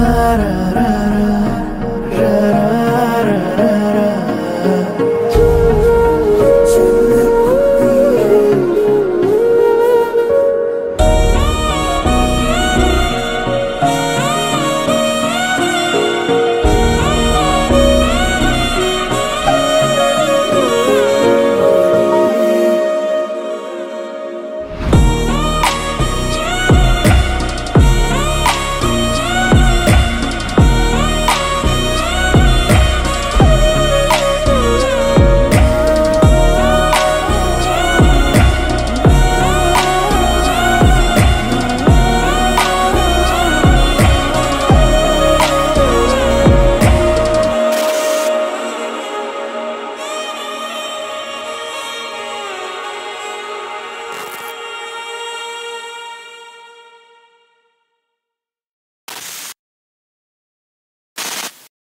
da da da